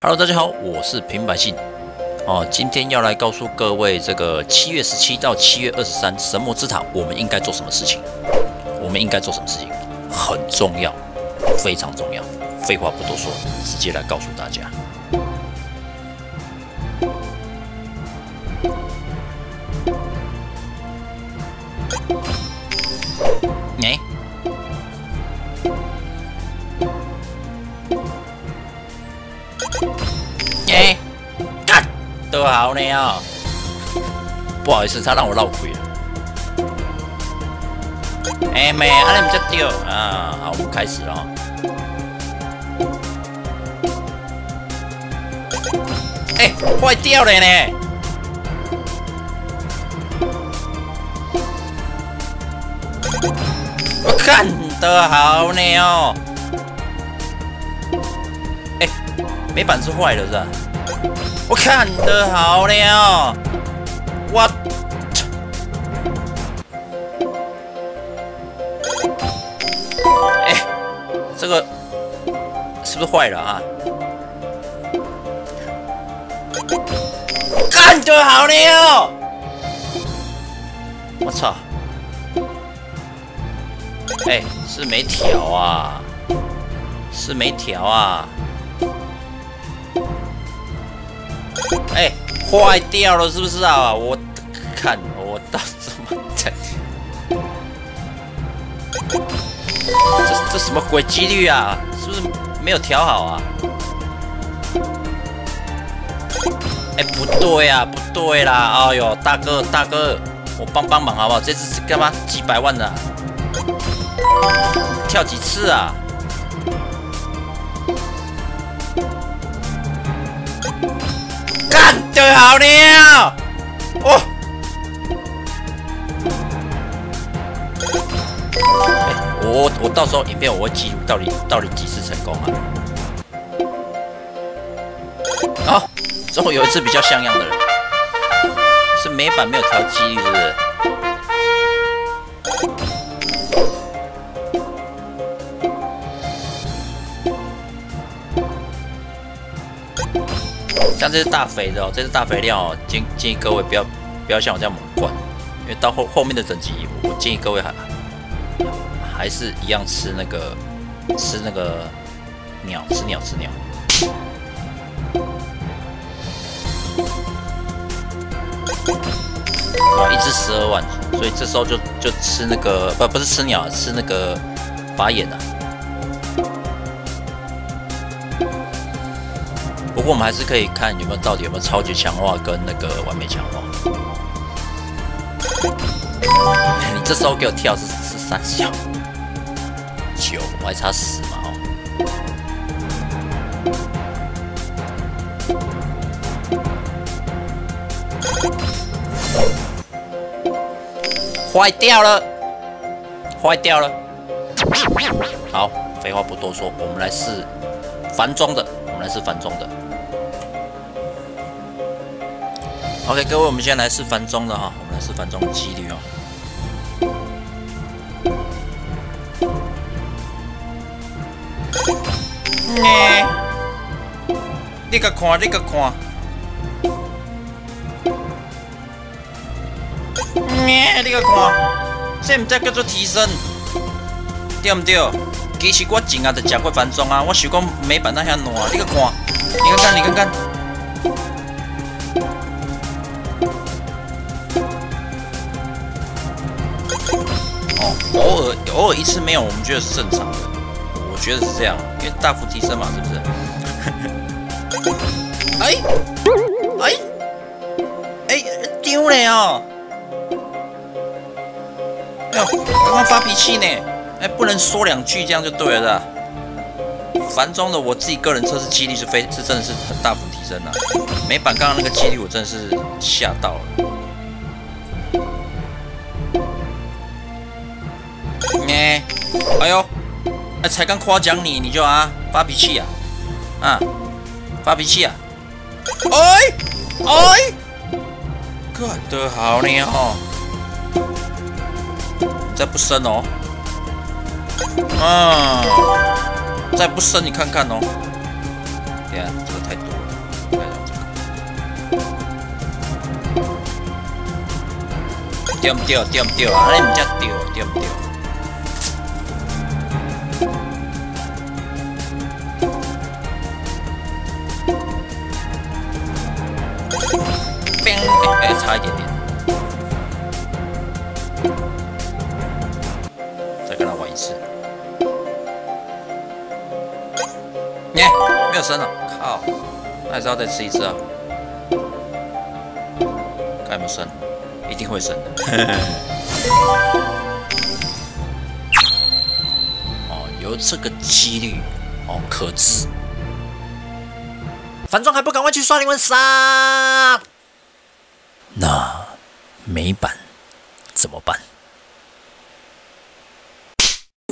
Hello，大家好，我是平百姓哦。今天要来告诉各位，这个七月十七到七月二十三神魔之塔，我们应该做什么事情？我们应该做什么事情？很重要，非常重要。废话不多说，直接来告诉大家。哎，哎，干多好呢哦！不好意思，他让我绕亏了。哎妹，阿你们在丢啊！好，我们开始了。哎，坏掉了呢！我看得好呢哦。没板是坏的是吧？我看的好呢哦。我，哎，这个是不是坏了啊？看得好呢哦。我操！哎，是没调啊，是没调啊！哎，坏掉了是不是啊？我看我到怎么在？这这什么鬼几率啊？是不是没有调好啊？哎，不对啊，不对啦！哎呦，大哥大哥，我帮帮忙好不好？这次是干嘛？几百万的？跳几次啊？就好了！哦！我我到时候影片我会记录到底到底几次成功啊？好，之后有一次比较像样的，是美版没有调几率，是不是？像这是大肥的，这是大肥料哦，建建议各位不要不要像我这样猛灌，因为到后后面的等级，我建议各位还还是一样吃那个吃那个鸟，吃鸟吃鸟。哇，一只十二万，所以这时候就就吃那个不不是吃鸟，吃那个法眼啊。我们还是可以看有没有到底有没有超级强化跟那个完美强化。你这时候给我跳是是三小九，我还差十嘛哦。坏掉了，坏掉了。好，废话不多说，我们来试繁装的，我们来试繁装的。OK，各位，我们现在来试繁中的哈，我们来试繁中几率哦。你，你个看，你个看，你，你个看，这唔才叫做提升，对唔对？其实我前啊就食过繁中啊，我想讲美版那遐烂，你个看，你看看，你看看。偶尔偶尔一次没有，我们觉得是正常的。我觉得是这样，因为大幅提升嘛，是不是？哎哎哎，丢了哦！哎呦，刚刚发脾气呢！哎，不能说两句这样就对了。繁中的我自己个人测试几率是非，是真的是很大幅提升了。美版刚刚那个几率我真的是吓到了。哎呦，才刚夸奖你，你就啊发脾气啊，啊，发脾气啊！哎哎，干得好呢哦！再不升哦，嗯、啊，再不升你看看哦。天，这个太多了，来这个。掉不掉？掉不掉？哎，你们家掉掉不掉？跟他玩一次。耶，没有生了，靠！那还是要再吃一次啊。看有没有生，一定会生的。哦，有这个几率哦，可知。反正还不赶快去刷灵魂杀！那美版怎么办？